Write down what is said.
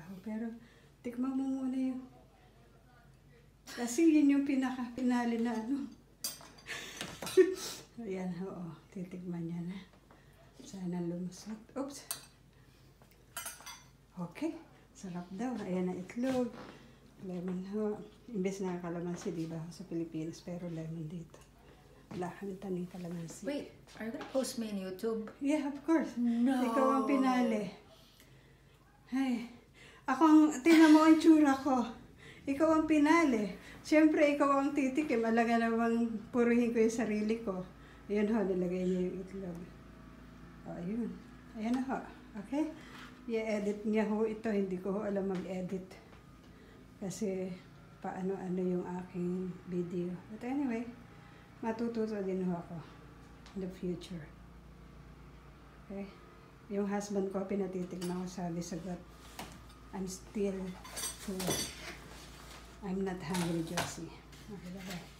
trabaho. Pero, tikman mo muna yung... Kasi yun yung pinaka-pinali na ano. Ayan, oo. Titikman niya na. Sana lumusot. Oops. Okay. Sarap daw. Ayan ang itlog. Lemon ho. Imbes na kalamansi, di ba? Sa Pilipinas. Pero lemon dito. Wala kami taning kalamansi. Wait, are you gonna post me on YouTube? Yeah, of course. No. Ikaw ang pinali. Ang, mo ang tsura ko. Ikaw ang pinali. Siyempre, ikaw ang titikim. Alaga namang purihin ko yung sarili ko. Ayan ho, nilagay niya yung itlog. O, ayun. Ayan ho. Okay? I-edit niya ho ito. Hindi ko ho alam mag-edit. Kasi, paano-ano yung aking video. But anyway, matututo din ho ako in the future. Okay? Yung husband ko, pinatitignan ko, sabi sagot, I'm still full. I'm not hungry, Josie. Okay, bye-bye.